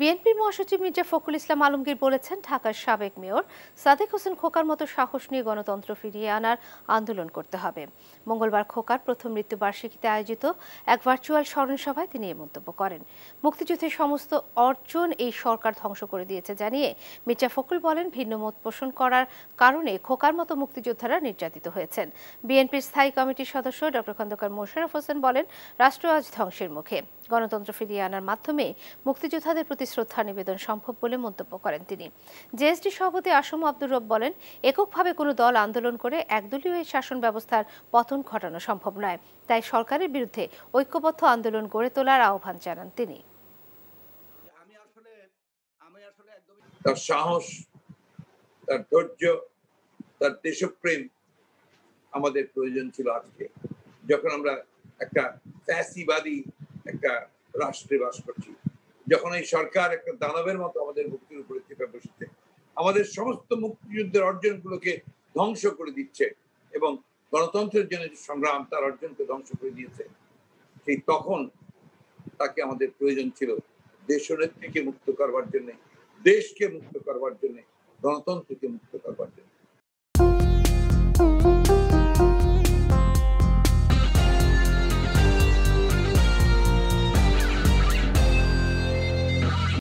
বিএনপির মহাসচিব মির্জা ফখরুল ইসলাম আলমগীর বলেছেন, ঢাকার সাবেক মেয়র সাদেক হোসেন খোকার মতো সাহস নিয়ে গণতন্ত্র ফিরিয়ে আনার আন্দোলন করতে হবে। মঙ্গলবার খোকার প্রথম মৃত্যুবার্ষিকীতে আয়োজিত এক ভার্চুয়াল স্মরণ সভায় তিনি এই মন্তব্য করেন। মুক্তিযুদ্ধের সমস্ত অর্জন এই সরকার ধ্বংস করে দিয়েছে জানিয়ে মির্জা ফখরুল বলেন, ভিন্ন মত পোষণ করার কারণে খোকার মতো মুক্তিযোদ্ধারা নির্যাতিত হয়েছেন। বিএনপির স্থায়ী কমিটির সদস্য ডক্টর খন্দকার মোশাররফ হোসেন বলেন, রাষ্ট্র আজ ধ্বংসের মুখে। গণতন্ত্র ফিরিয়ে আনার মাধ্যমে মুক্তিযোদ্ধাদের প্রতি শ্রদ্ধা নিবেদন সম্ভব বলে মন্তব্য করেন তিনি। জেএসডি সভাপতি আসম আব্দুর রব বলেন, এককভাবে কোনো দল আন্দোলন করে একদলীয় এই শাসন ব্যবস্থার পতন ঘটানো সম্ভব নয়। তাই সরকারের বিরুদ্ধে ঐক্যবদ্ধ আন্দোলন গড়ে তোলার আহ্বান জানান তিনি। তার সাহস, তার ধৈর্য, তার দেশপ্রেম আমাদের প্রয়োজন ছিল আজকে। যখন আমরা একটা ফ্যাসিবাদী একটা রাষ্ট্রে বাস করছি যখন এই সরকার একটা দানবের মতো আমাদের মুক্তির উপরে চেপে বসেছে, আমাদের সমস্ত মুক্তিযুদ্ধের অর্জনগুলোকে ধ্বংস করে দিচ্ছে এবং গণতন্ত্রের জন্য যে সংগ্রাম তার অর্জনকে ধ্বংস করে দিয়েছে, সেই তখন তাকে আমাদের প্রয়োজন ছিল দেশনেত্রীকে মুক্ত করবার জন্য, দেশকে মুক্ত করবার জন্য, গণতন্ত্রকে মুক্ত করবার জন্য।